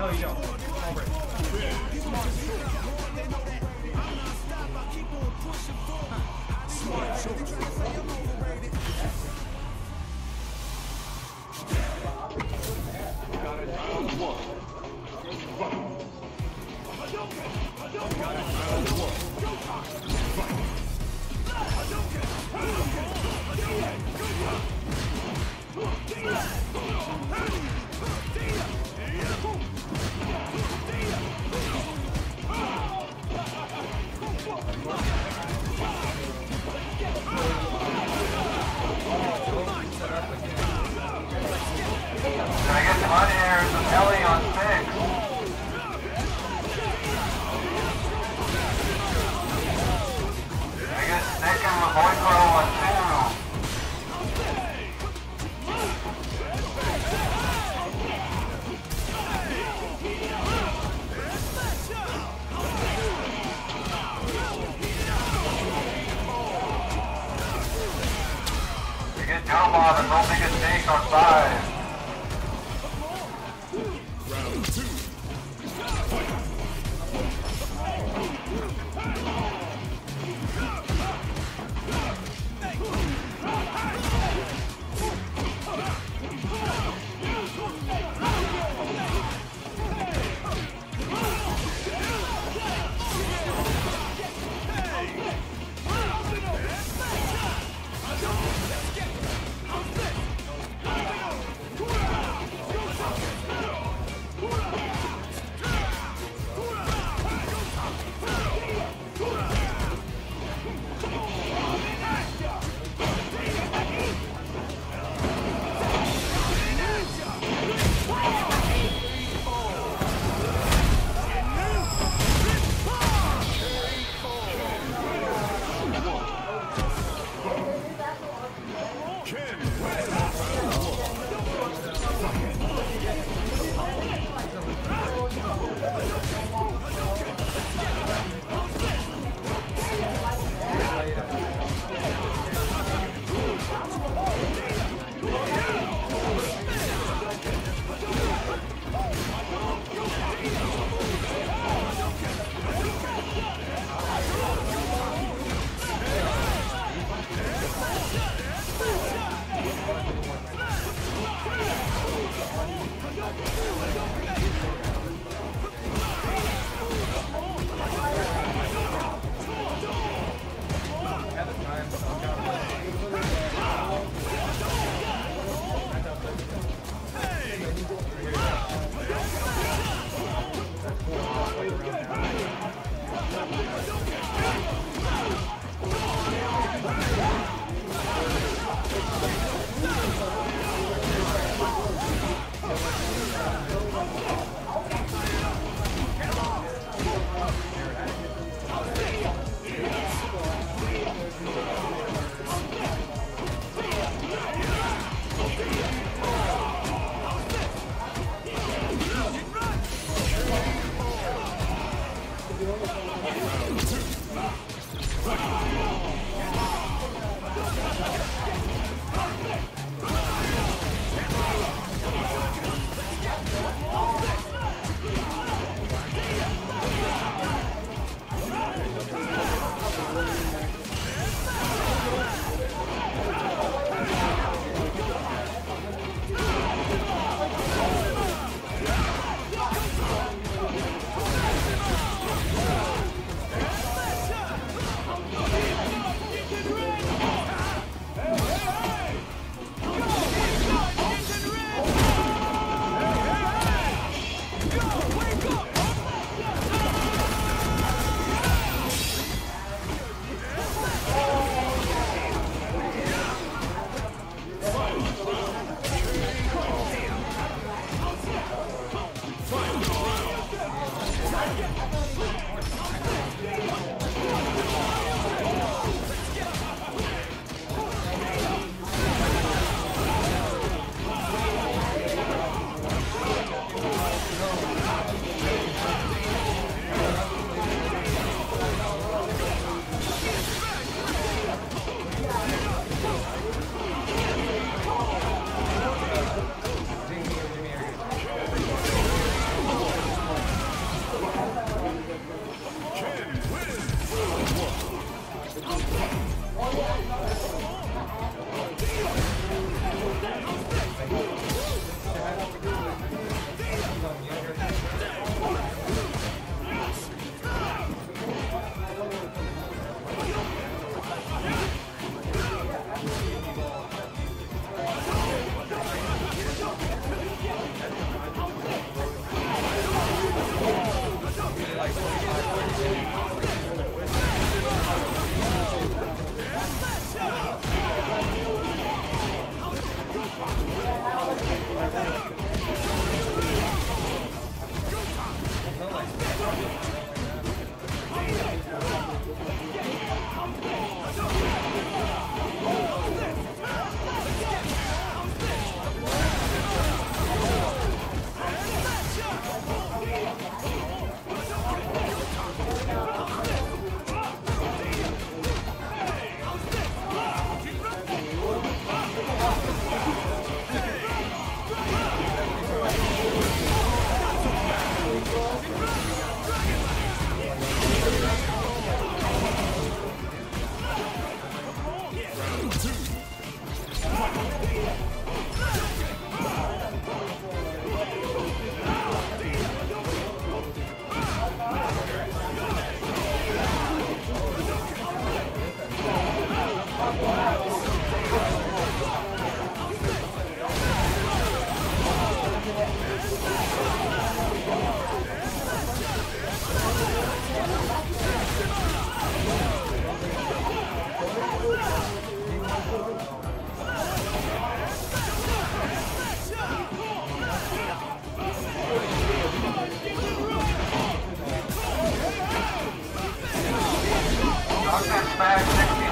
No, you don't. All right. Can Make a Snake on five?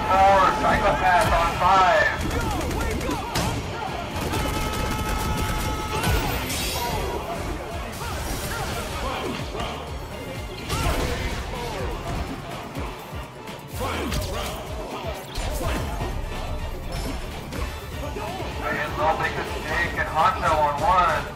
64, Psychopath on 5. And I'll make a mistake and Honcho on one.